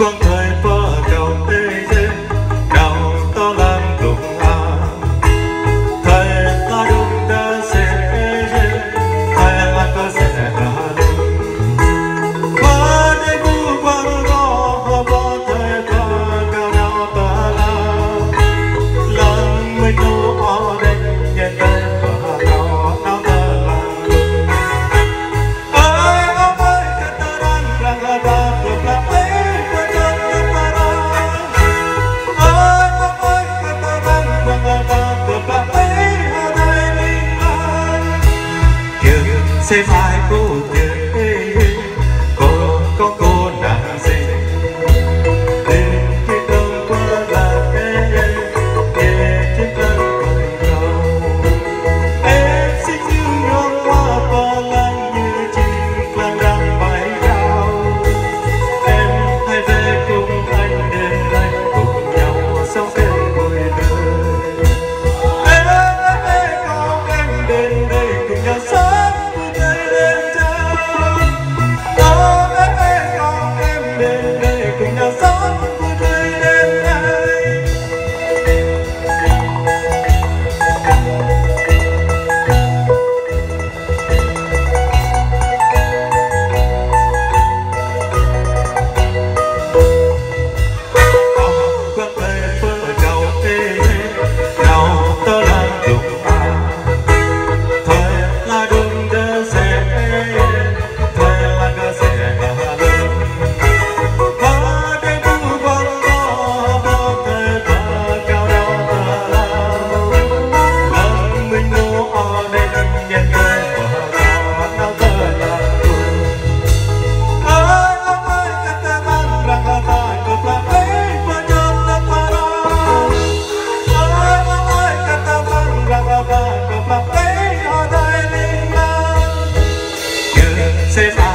quang thời 谁买不得？se